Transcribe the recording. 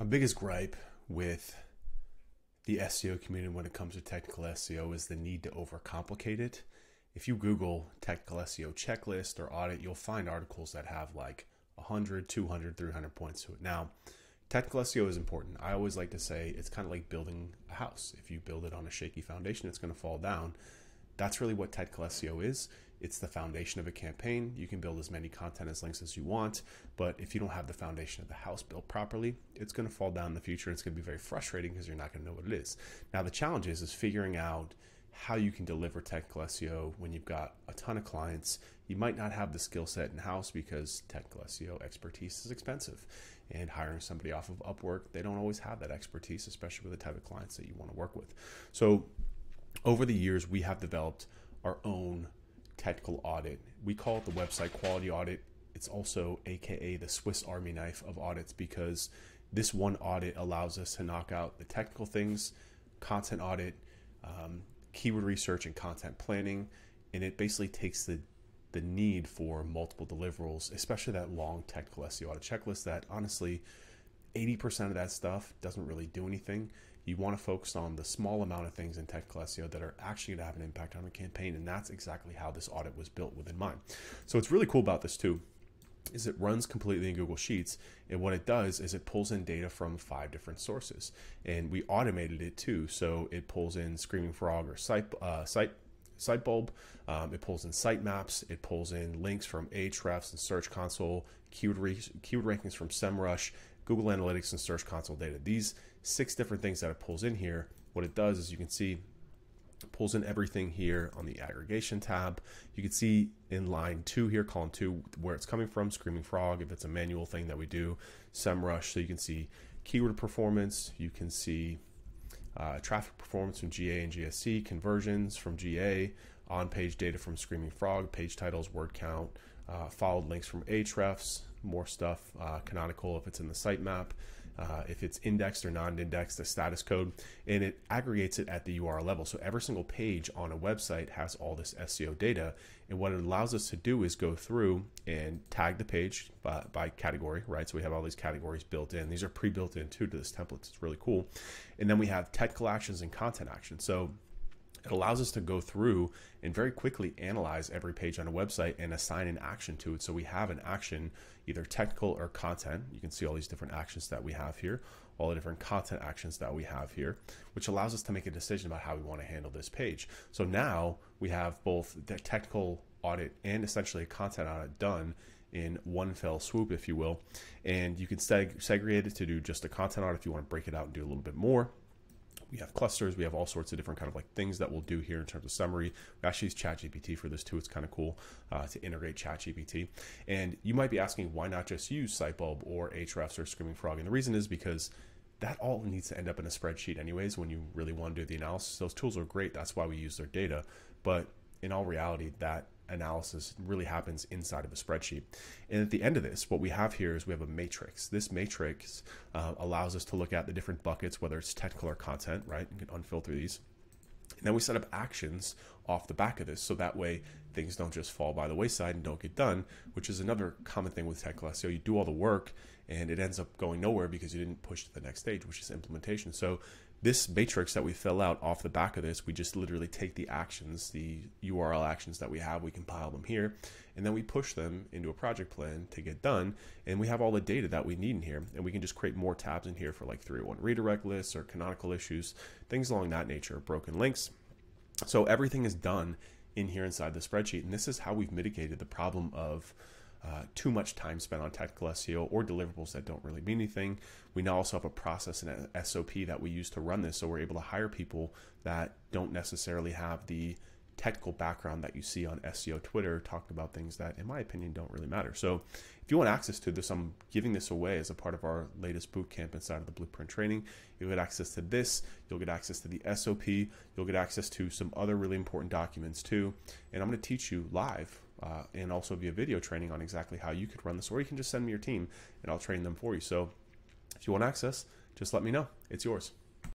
My biggest gripe with the SEO community when it comes to technical SEO is the need to overcomplicate it. If you Google technical SEO checklist or audit, you'll find articles that have like 100, 200, 300 points to it. Now, technical SEO is important. I always like to say it's kind of like building a house. If you build it on a shaky foundation, it's going to fall down. That's really what technical SEO is. It's the foundation of a campaign. You can build as many content as links as you want, but if you don't have the foundation of the house built properly, it's going to fall down in the future. and It's going to be very frustrating because you're not going to know what it is. Now, the challenge is, is figuring out how you can deliver technical SEO when you've got a ton of clients. You might not have the skill set in house because technical SEO expertise is expensive. And hiring somebody off of Upwork, they don't always have that expertise, especially with the type of clients that you want to work with. So, over the years, we have developed our own technical audit. We call it the website quality audit. It's also AKA the Swiss Army knife of audits because this one audit allows us to knock out the technical things, content audit, um, keyword research, and content planning. And it basically takes the the need for multiple deliverables, especially that long technical SEO audit checklist that honestly 80% of that stuff doesn't really do anything. You want to focus on the small amount of things in technical SEO that are actually going to have an impact on a campaign. And that's exactly how this audit was built within mind. So what's really cool about this too is it runs completely in Google Sheets. And what it does is it pulls in data from five different sources. And we automated it too. So it pulls in Screaming Frog or Site, uh, Site Sitebulb. Um, it pulls in sitemaps. It pulls in links from Ahrefs and Search Console, keyword, keyword rankings from SEMrush, Google Analytics, and Search Console data. These six different things that it pulls in here. What it does is you can see pulls in everything here on the aggregation tab. You can see in line two here, column two, where it's coming from, Screaming Frog, if it's a manual thing that we do, SEMrush, so you can see keyword performance, you can see uh, traffic performance from GA and GSC, conversions from GA, on page data from Screaming Frog, page titles, word count, uh, followed links from Ahrefs, more stuff, uh, canonical if it's in the sitemap, uh, if it's indexed or non-indexed, the status code, and it aggregates it at the URL level. So every single page on a website has all this SEO data, and what it allows us to do is go through and tag the page by, by category, right? So we have all these categories built in. These are pre-built in too to this template. It's really cool. And then we have technical actions and content actions. So it allows us to go through and very quickly analyze every page on a website and assign an action to it. So we have an action, either technical or content. You can see all these different actions that we have here, all the different content actions that we have here, which allows us to make a decision about how we want to handle this page. So now we have both the technical audit and essentially a content audit done in one fell swoop, if you will. And you can seg- segregate it to do just a content audit if you want to break it out and do a little bit more we have clusters, we have all sorts of different kind of like things that we'll do here in terms of summary. We actually use ChatGPT for this too. It's kind of cool uh, to integrate ChatGPT. And you might be asking, why not just use Sitebulb or Ahrefs or Screaming Frog? And the reason is because that all needs to end up in a spreadsheet anyways when you really want to do the analysis. Those tools are great. That's why we use their data. But in all reality, that analysis really happens inside of a spreadsheet. And at the end of this, what we have here is we have a matrix. This matrix uh, allows us to look at the different buckets, whether it's technical or content, right? You can unfilter these. And then we set up actions off the back of this so that way things don't just fall by the wayside and don't get done, which is another common thing with technical SEO. You do all the work and it ends up going nowhere because you didn't push to the next stage, which is implementation. So this matrix that we fill out off the back of this, we just literally take the actions, the URL actions that we have, we compile them here, and then we push them into a project plan to get done. And we have all the data that we need in here. And we can just create more tabs in here for like 301 redirect lists or canonical issues, things along that nature, broken links. So everything is done in here inside the spreadsheet. And this is how we've mitigated the problem of uh, too much time spent on technical SEO or deliverables that don't really mean anything. We now also have a process and an SOP that we use to run this, so we're able to hire people that don't necessarily have the technical background that you see on SEO Twitter talking about things that, in my opinion, don't really matter. So, if you want access to this, I'm giving this away as a part of our latest boot camp inside of the Blueprint training. You'll get access to this, you'll get access to the SOP, you'll get access to some other really important documents too. And I'm going to teach you live uh, and also via video training on exactly how you could run this, or you can just send me your team and I'll train them for you. So if you want access, just let me know. It's yours.